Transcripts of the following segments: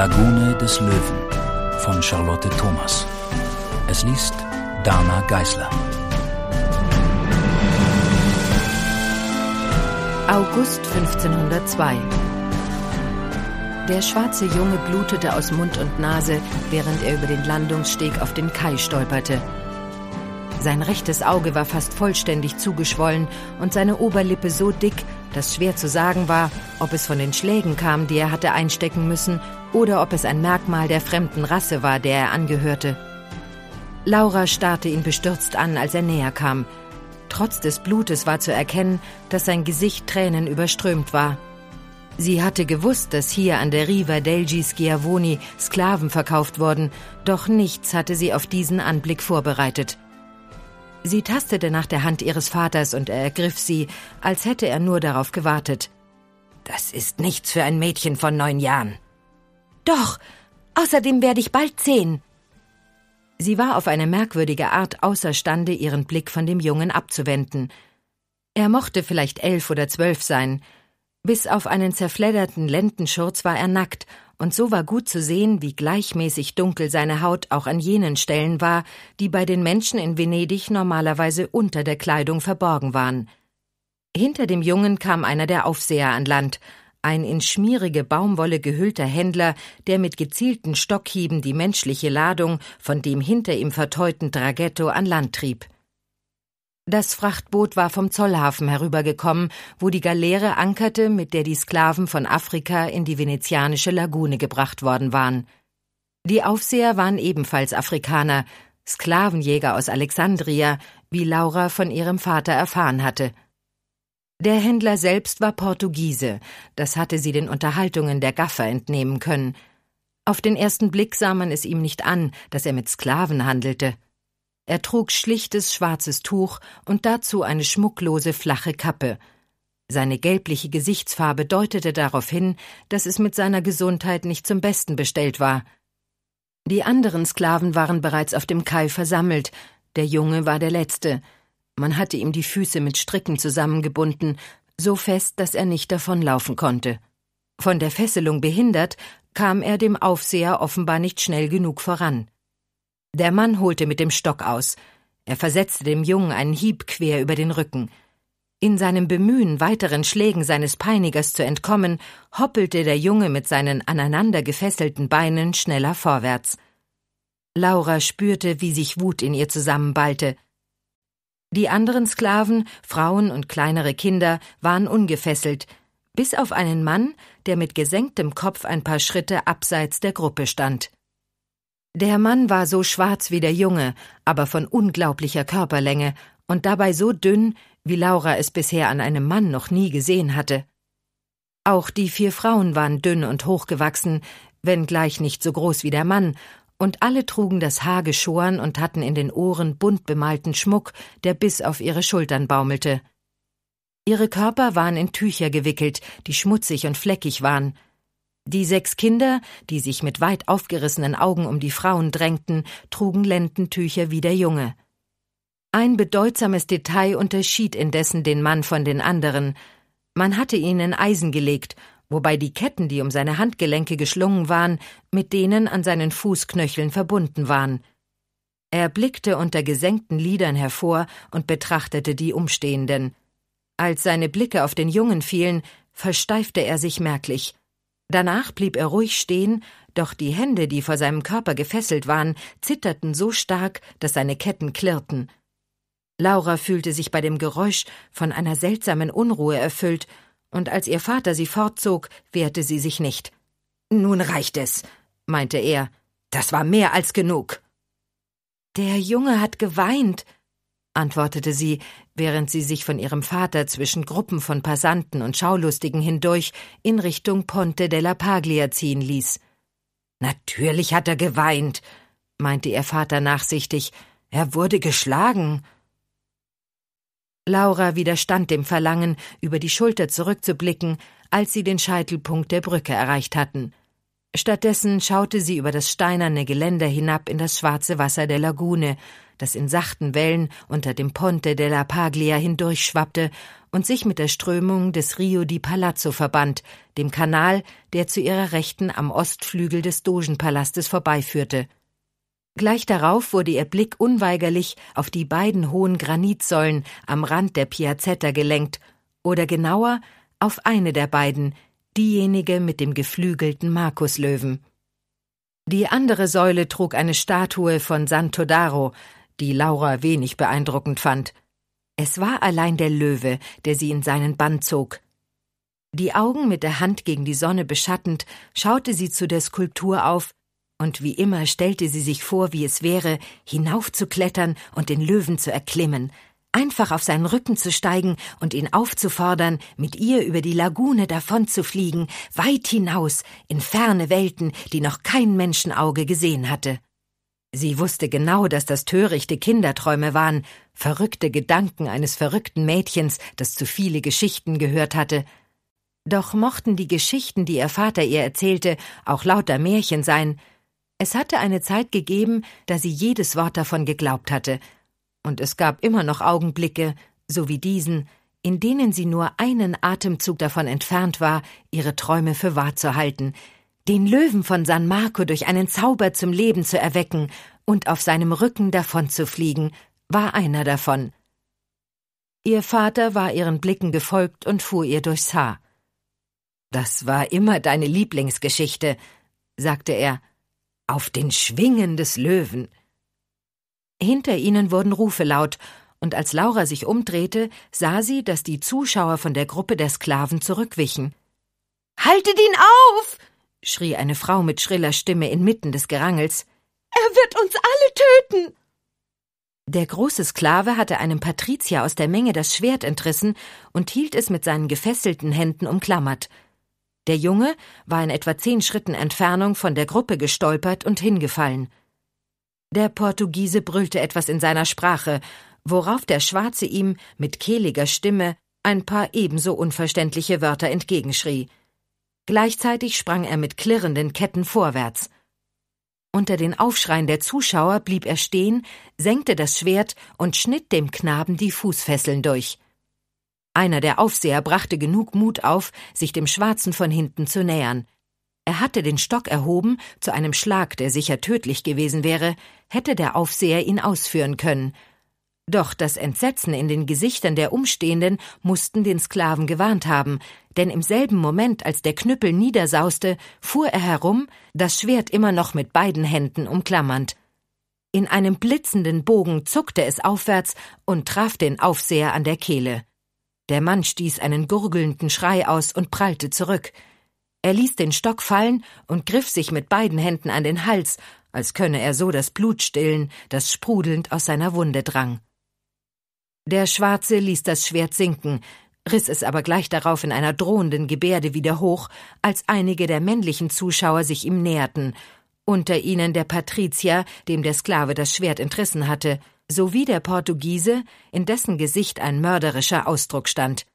Lagune des Löwen von Charlotte Thomas. Es liest Dana Geisler. August 1502 Der schwarze Junge blutete aus Mund und Nase, während er über den Landungssteg auf den Kai stolperte. Sein rechtes Auge war fast vollständig zugeschwollen und seine Oberlippe so dick, dass schwer zu sagen war, ob es von den Schlägen kam, die er hatte einstecken müssen, oder ob es ein Merkmal der fremden Rasse war, der er angehörte. Laura starrte ihn bestürzt an, als er näher kam. Trotz des Blutes war zu erkennen, dass sein Gesicht Tränen überströmt war. Sie hatte gewusst, dass hier an der Riva Delgi Schiavoni Sklaven verkauft wurden, doch nichts hatte sie auf diesen Anblick vorbereitet. Sie tastete nach der Hand ihres Vaters und er ergriff sie, als hätte er nur darauf gewartet. Das ist nichts für ein Mädchen von neun Jahren. Doch, außerdem werde ich bald zehn. Sie war auf eine merkwürdige Art außerstande, ihren Blick von dem Jungen abzuwenden. Er mochte vielleicht elf oder zwölf sein. Bis auf einen zerfledderten Lendenschurz war er nackt und so war gut zu sehen, wie gleichmäßig dunkel seine Haut auch an jenen Stellen war, die bei den Menschen in Venedig normalerweise unter der Kleidung verborgen waren. Hinter dem Jungen kam einer der Aufseher an Land, ein in schmierige Baumwolle gehüllter Händler, der mit gezielten Stockhieben die menschliche Ladung von dem hinter ihm verteuten Draghetto an Land trieb. Das Frachtboot war vom Zollhafen herübergekommen, wo die Galeere ankerte, mit der die Sklaven von Afrika in die venezianische Lagune gebracht worden waren. Die Aufseher waren ebenfalls Afrikaner, Sklavenjäger aus Alexandria, wie Laura von ihrem Vater erfahren hatte. Der Händler selbst war Portugiese, das hatte sie den Unterhaltungen der Gaffer entnehmen können. Auf den ersten Blick sah man es ihm nicht an, dass er mit Sklaven handelte. Er trug schlichtes schwarzes Tuch und dazu eine schmucklose flache Kappe. Seine gelbliche Gesichtsfarbe deutete darauf hin, dass es mit seiner Gesundheit nicht zum Besten bestellt war. Die anderen Sklaven waren bereits auf dem Kai versammelt, der Junge war der letzte. Man hatte ihm die Füße mit Stricken zusammengebunden, so fest, dass er nicht davonlaufen konnte. Von der Fesselung behindert, kam er dem Aufseher offenbar nicht schnell genug voran. Der Mann holte mit dem Stock aus. Er versetzte dem Jungen einen Hieb quer über den Rücken. In seinem Bemühen, weiteren Schlägen seines Peinigers zu entkommen, hoppelte der Junge mit seinen aneinander gefesselten Beinen schneller vorwärts. Laura spürte, wie sich Wut in ihr zusammenballte. Die anderen Sklaven, Frauen und kleinere Kinder waren ungefesselt, bis auf einen Mann, der mit gesenktem Kopf ein paar Schritte abseits der Gruppe stand. Der Mann war so schwarz wie der Junge, aber von unglaublicher Körperlänge und dabei so dünn, wie Laura es bisher an einem Mann noch nie gesehen hatte. Auch die vier Frauen waren dünn und hochgewachsen, wenngleich nicht so groß wie der Mann, und alle trugen das Haar geschoren und hatten in den Ohren bunt bemalten Schmuck, der bis auf ihre Schultern baumelte. Ihre Körper waren in Tücher gewickelt, die schmutzig und fleckig waren, die sechs Kinder, die sich mit weit aufgerissenen Augen um die Frauen drängten, trugen Lendentücher wie der Junge. Ein bedeutsames Detail unterschied indessen den Mann von den anderen. Man hatte ihn in Eisen gelegt, wobei die Ketten, die um seine Handgelenke geschlungen waren, mit denen an seinen Fußknöcheln verbunden waren. Er blickte unter gesenkten Lidern hervor und betrachtete die Umstehenden. Als seine Blicke auf den Jungen fielen, versteifte er sich merklich. Danach blieb er ruhig stehen, doch die Hände, die vor seinem Körper gefesselt waren, zitterten so stark, dass seine Ketten klirrten. Laura fühlte sich bei dem Geräusch von einer seltsamen Unruhe erfüllt, und als ihr Vater sie fortzog, wehrte sie sich nicht. Nun reicht es, meinte er. Das war mehr als genug. Der Junge hat geweint, antwortete sie, während sie sich von ihrem Vater zwischen Gruppen von Passanten und Schaulustigen hindurch in Richtung Ponte della Paglia ziehen ließ. Natürlich hat er geweint, meinte ihr Vater nachsichtig. Er wurde geschlagen. Laura widerstand dem Verlangen, über die Schulter zurückzublicken, als sie den Scheitelpunkt der Brücke erreicht hatten. Stattdessen schaute sie über das steinerne Geländer hinab in das schwarze Wasser der Lagune, das in sachten Wellen unter dem Ponte della Paglia hindurchschwappte und sich mit der Strömung des Rio di Palazzo verband, dem Kanal, der zu ihrer Rechten am Ostflügel des Dogenpalastes vorbeiführte. Gleich darauf wurde ihr Blick unweigerlich auf die beiden hohen Granitsäulen am Rand der Piazzetta gelenkt, oder genauer auf eine der beiden, diejenige mit dem geflügelten Markuslöwen. Die andere Säule trug eine Statue von Santodaro, die Laura wenig beeindruckend fand. Es war allein der Löwe, der sie in seinen Bann zog. Die Augen mit der Hand gegen die Sonne beschattend, schaute sie zu der Skulptur auf, und wie immer stellte sie sich vor, wie es wäre, hinaufzuklettern und den Löwen zu erklimmen, einfach auf seinen Rücken zu steigen und ihn aufzufordern, mit ihr über die Lagune davonzufliegen, weit hinaus, in ferne Welten, die noch kein Menschenauge gesehen hatte. Sie wusste genau, dass das törichte Kinderträume waren, verrückte Gedanken eines verrückten Mädchens, das zu viele Geschichten gehört hatte. Doch mochten die Geschichten, die ihr Vater ihr erzählte, auch lauter Märchen sein. Es hatte eine Zeit gegeben, da sie jedes Wort davon geglaubt hatte, und es gab immer noch Augenblicke, so wie diesen, in denen sie nur einen Atemzug davon entfernt war, ihre Träume für wahr zu halten, den Löwen von San Marco durch einen Zauber zum Leben zu erwecken und auf seinem Rücken davonzufliegen, war einer davon. Ihr Vater war ihren Blicken gefolgt und fuhr ihr durchs Haar. Das war immer deine Lieblingsgeschichte, sagte er. Auf den Schwingen des Löwen. Hinter ihnen wurden Rufe laut, und als Laura sich umdrehte, sah sie, dass die Zuschauer von der Gruppe der Sklaven zurückwichen. Haltet ihn auf! schrie eine Frau mit schriller Stimme inmitten des Gerangels. Er wird uns alle töten! Der große Sklave hatte einem Patrizier aus der Menge das Schwert entrissen und hielt es mit seinen gefesselten Händen umklammert. Der Junge war in etwa zehn Schritten Entfernung von der Gruppe gestolpert und hingefallen. Der Portugiese brüllte etwas in seiner Sprache, worauf der Schwarze ihm mit kehliger Stimme ein paar ebenso unverständliche Wörter entgegenschrie. Gleichzeitig sprang er mit klirrenden Ketten vorwärts. Unter den Aufschreien der Zuschauer blieb er stehen, senkte das Schwert und schnitt dem Knaben die Fußfesseln durch. Einer der Aufseher brachte genug Mut auf, sich dem Schwarzen von hinten zu nähern. Er hatte den Stock erhoben, zu einem Schlag, der sicher tödlich gewesen wäre, hätte der Aufseher ihn ausführen können. Doch das Entsetzen in den Gesichtern der Umstehenden mussten den Sklaven gewarnt haben, denn im selben Moment, als der Knüppel niedersauste, fuhr er herum, das Schwert immer noch mit beiden Händen umklammernd. In einem blitzenden Bogen zuckte es aufwärts und traf den Aufseher an der Kehle. Der Mann stieß einen gurgelnden Schrei aus und prallte zurück. Er ließ den Stock fallen und griff sich mit beiden Händen an den Hals, als könne er so das Blut stillen, das sprudelnd aus seiner Wunde drang. Der Schwarze ließ das Schwert sinken, riss es aber gleich darauf in einer drohenden Gebärde wieder hoch, als einige der männlichen Zuschauer sich ihm näherten, unter ihnen der Patrizier, dem der Sklave das Schwert entrissen hatte, sowie der Portugiese, in dessen Gesicht ein mörderischer Ausdruck stand.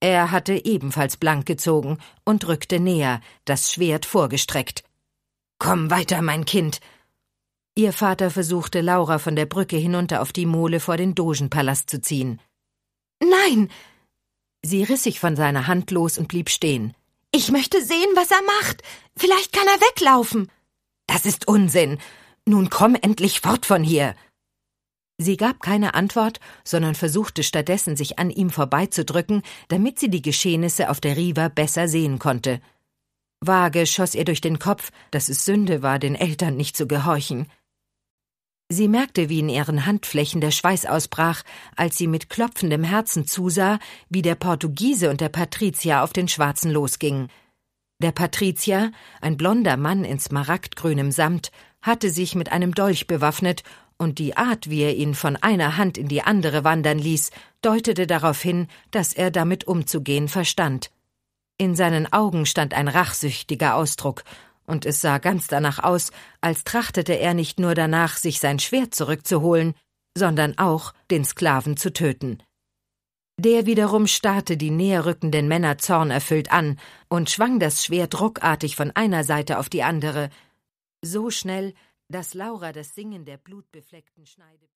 Er hatte ebenfalls blank gezogen und rückte näher, das Schwert vorgestreckt. Komm weiter, mein Kind. Ihr Vater versuchte, Laura von der Brücke hinunter auf die Mole vor den Dogenpalast zu ziehen. Nein! Sie riss sich von seiner Hand los und blieb stehen. Ich möchte sehen, was er macht. Vielleicht kann er weglaufen. Das ist Unsinn. Nun komm endlich fort von hier. Sie gab keine Antwort, sondern versuchte stattdessen, sich an ihm vorbeizudrücken, damit sie die Geschehnisse auf der Riva besser sehen konnte. Vage schoss ihr durch den Kopf, dass es Sünde war, den Eltern nicht zu gehorchen. Sie merkte, wie in ihren Handflächen der Schweiß ausbrach, als sie mit klopfendem Herzen zusah, wie der Portugiese und der Patrizier auf den Schwarzen losgingen. Der Patrizier, ein blonder Mann in smaragdgrünem Samt, hatte sich mit einem Dolch bewaffnet und die Art, wie er ihn von einer Hand in die andere wandern ließ, deutete darauf hin, dass er damit umzugehen verstand. In seinen Augen stand ein rachsüchtiger Ausdruck, und es sah ganz danach aus, als trachtete er nicht nur danach, sich sein Schwert zurückzuholen, sondern auch den Sklaven zu töten. Der wiederum starrte die näherrückenden Männer zornerfüllt an und schwang das Schwert ruckartig von einer Seite auf die andere, so schnell, dass Laura das Singen der blutbefleckten Schneide